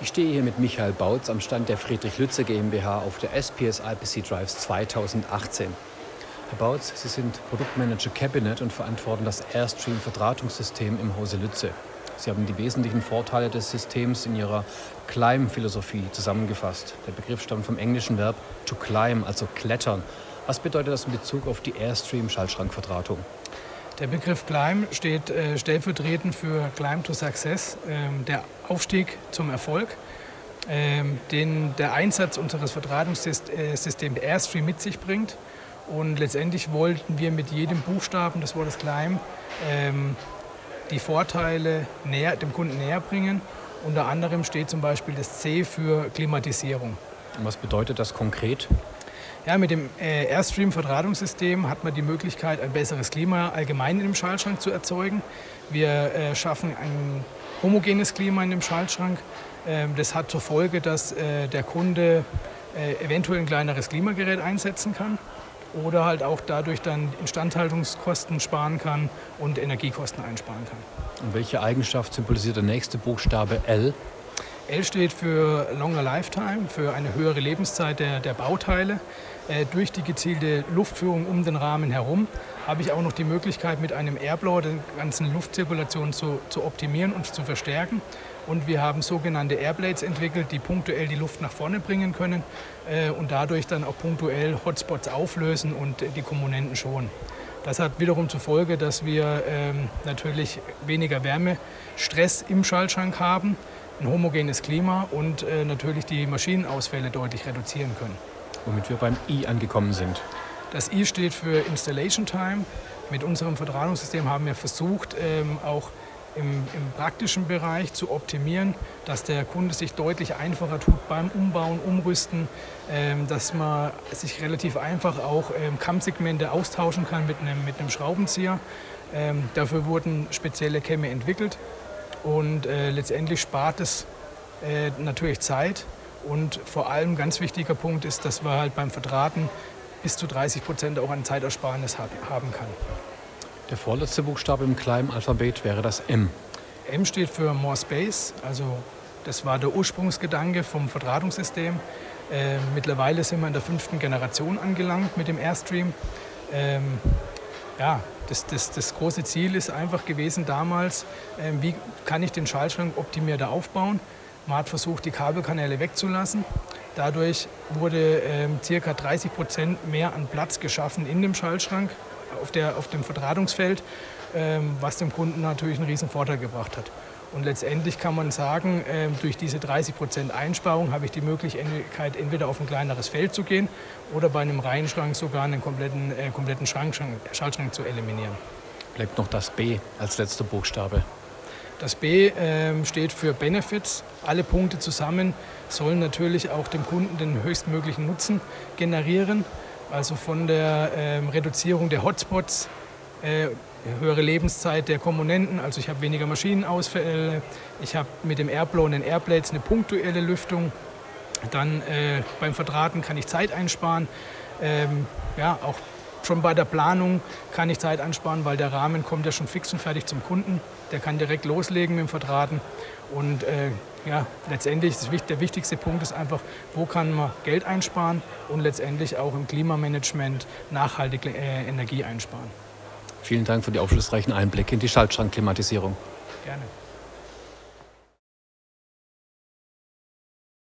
Ich stehe hier mit Michael Bautz am Stand der Friedrich Lütze GmbH auf der SPS IPC Drives 2018. Herr Bautz, Sie sind Produktmanager Cabinet und verantworten das Airstream-Verdrahtungssystem im Hause Lütze. Sie haben die wesentlichen Vorteile des Systems in Ihrer Climb-Philosophie zusammengefasst. Der Begriff stammt vom englischen Verb to climb, also klettern. Was bedeutet das in Bezug auf die Airstream-Schaltschrankverdrahtung? Der Begriff Climb steht äh, stellvertretend für Climb to Success, ähm, der Aufstieg zum Erfolg, ähm, den der Einsatz unseres Verdrahtungssystems Airstream mit sich bringt. Und letztendlich wollten wir mit jedem Buchstaben des Wortes Climb ähm, die Vorteile näher, dem Kunden näher bringen. Unter anderem steht zum Beispiel das C für Klimatisierung. Und was bedeutet das konkret? Ja, mit dem äh, Airstream-Verdrahtungssystem hat man die Möglichkeit, ein besseres Klima allgemein in dem Schaltschrank zu erzeugen. Wir äh, schaffen ein homogenes Klima in dem Schaltschrank. Ähm, das hat zur Folge, dass äh, der Kunde eventuell ein kleineres Klimagerät einsetzen kann oder halt auch dadurch dann Instandhaltungskosten sparen kann und Energiekosten einsparen kann. Und welche Eigenschaft symbolisiert der nächste Buchstabe L? L steht für Longer Lifetime, für eine höhere Lebenszeit der, der Bauteile. Äh, durch die gezielte Luftführung um den Rahmen herum habe ich auch noch die Möglichkeit, mit einem Airblower die ganzen Luftzirkulation zu, zu optimieren und zu verstärken. Und wir haben sogenannte Airblades entwickelt, die punktuell die Luft nach vorne bringen können äh, und dadurch dann auch punktuell Hotspots auflösen und äh, die Komponenten schonen. Das hat wiederum zur Folge, dass wir ähm, natürlich weniger Wärmestress im Schaltschrank haben ein homogenes Klima und äh, natürlich die Maschinenausfälle deutlich reduzieren können. Womit wir beim I angekommen sind. Das I steht für Installation Time. Mit unserem Verdrahtungssystem haben wir versucht, ähm, auch im, im, praktischen Bereich zu optimieren, dass der Kunde sich deutlich einfacher tut beim Umbauen, Umrüsten, ähm, dass man sich relativ einfach auch ähm, Kammsegmente austauschen kann mit einem, mit einem Schraubenzieher. Ähm, dafür wurden spezielle Kämme entwickelt und äh, letztendlich spart es äh, natürlich Zeit. Und vor allem ganz wichtiger Punkt ist, dass wir halt beim Verdrahten bis zu 30 Prozent auch an Zeitersparnis haben kann. Der vorletzte Buchstabe im kleinen Alphabet wäre das M. M steht für More Space, also das war der Ursprungsgedanke vom Verdrahtungssystem. Äh, mittlerweile sind wir in der fünften Generation angelangt mit dem Airstream. Ähm, ja, das, das, das, große Ziel ist einfach gewesen damals, äh, wie kann ich den Schaltschrank optimierter aufbauen. Man hat versucht, die Kabelkanäle wegzulassen. Dadurch wurde äh, ca. 30 Prozent mehr an Platz geschaffen in dem Schaltschrank, auf, der, auf dem Verdrahtungsfeld, äh, was dem Kunden natürlich einen riesen Vorteil gebracht hat. Und letztendlich kann man sagen, ähm, durch diese 30 Prozent Einsparung habe ich die Möglichkeit, entweder auf ein kleineres Feld zu gehen oder bei einem Reihenschrank sogar einen kompletten, äh, kompletten Schrank, Schaltschrank zu eliminieren. Bleibt noch das B als letzter Buchstabe. Das B äh, steht für Benefits. Alle Punkte zusammen sollen natürlich auch dem Kunden den höchstmöglichen Nutzen generieren. Also von der äh, Reduzierung der Hotspots äh, höhere Lebenszeit der Komponenten, also ich habe weniger Maschinenausfälle, ich habe mit dem Airblow und den Airblades eine punktuelle Lüftung, dann äh, beim Verdrahten kann ich Zeit einsparen, ähm, ja, auch schon bei der Planung kann ich Zeit einsparen, weil der Rahmen kommt ja schon fix und fertig zum Kunden, der kann direkt loslegen mit dem Verdrahten. Und äh, ja, letztendlich der wichtigste Punkt ist einfach, wo kann man Geld einsparen und letztendlich auch im Klimamanagement nachhaltig äh, Energie einsparen. Vielen Dank für die aufschlussreichen Einblicke in die Schaltschrankklimatisierung. Gerne.